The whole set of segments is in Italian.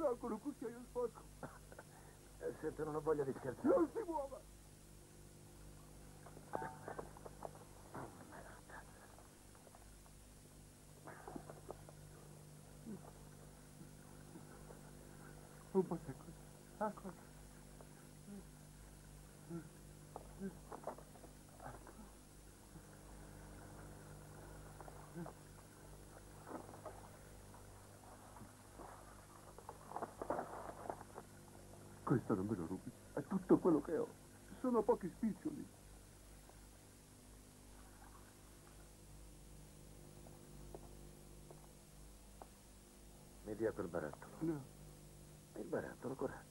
l'ho con un cucchiaio sporco. Eh, Sento, non ho voglia di scherzare. Non si muova! Un po' secco. Acqua. Questo non me lo rubi. È tutto quello che ho. Sono pochi spiccioli. Mi dia quel barattolo. No. Il barattolo, coraggio.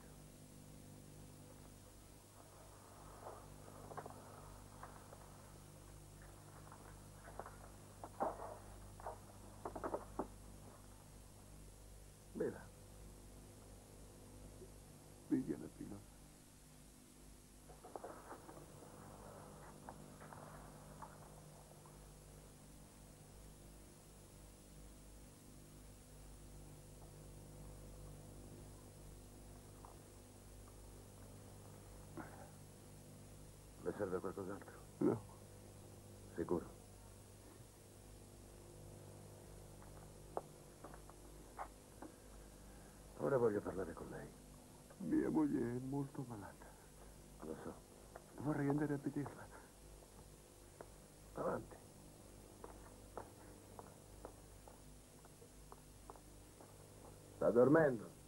Serve qualcos'altro? No. Sicuro? Ora voglio parlare con lei. Mia moglie è molto malata. Lo so. Vorrei andare a vederla. Avanti. Sta dormendo.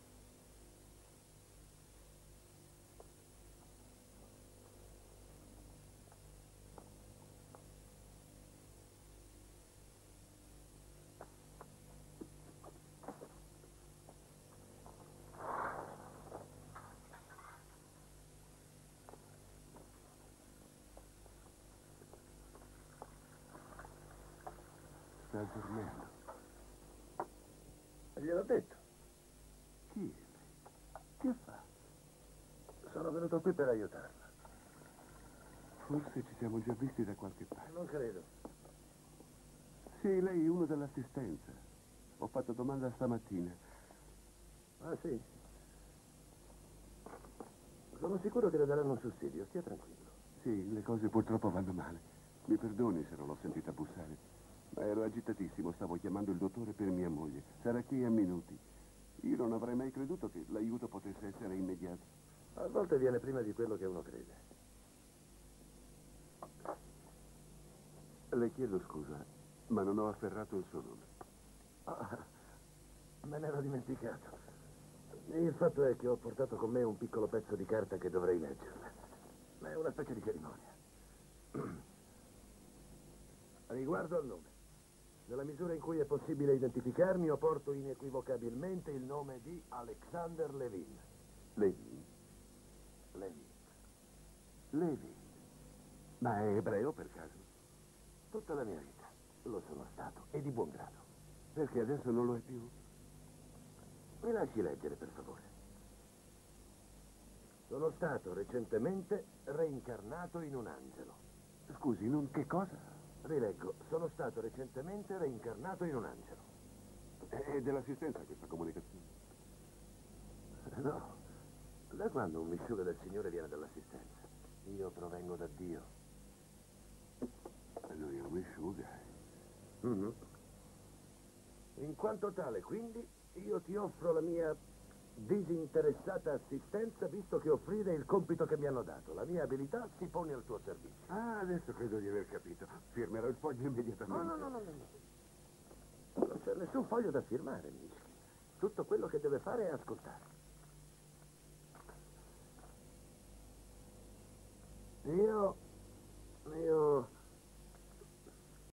Sta dormendo. Gliel'ho detto. Chi è lei? Che fa? Sono venuto qui per aiutarla. Forse ci siamo già visti da qualche parte. Non credo. Sì, lei è uno dell'assistenza. Ho fatto domanda stamattina. Ah, sì? Sono sicuro che le daranno un sussidio. Stia tranquillo. Sì, le cose purtroppo vanno male. Mi perdoni se non l'ho sentita bussare. Ero agitatissimo, stavo chiamando il dottore per mia moglie. Sarà qui a minuti. Io non avrei mai creduto che l'aiuto potesse essere immediato. A volte viene prima di quello che uno crede. Le chiedo scusa, ma non ho afferrato il suo nome. Ah, me ne ero dimenticato. Il fatto è che ho portato con me un piccolo pezzo di carta che dovrei leggerle. Ma è una specie di cerimonia. Riguardo al nome. Nella misura in cui è possibile identificarmi, ho porto inequivocabilmente il nome di Alexander Levin. Levi? Levin. Levi? Ma è ebreo per caso? Tutta la mia vita lo sono stato, e di buon grado. Perché adesso non lo è più? Mi lasci leggere, per favore. Sono stato recentemente reincarnato in un angelo. Scusi, non che cosa? Rileggo, sono stato recentemente reincarnato in un angelo. È dell'assistenza questa comunicazione. No, da quando un misciuga del Signore viene dall'assistenza? Io provengo da Dio. Lui è un misciuga. Mhm. In quanto tale, quindi, io ti offro la mia disinteressata assistenza, visto che offrire il compito che mi hanno dato. La mia abilità si pone al tuo servizio. Ah, adesso credo di aver capito. Firmerò il foglio immediatamente. No, no, no, no, no. Non c'è nessun foglio da firmare, Mischi. Tutto quello che deve fare è ascoltare.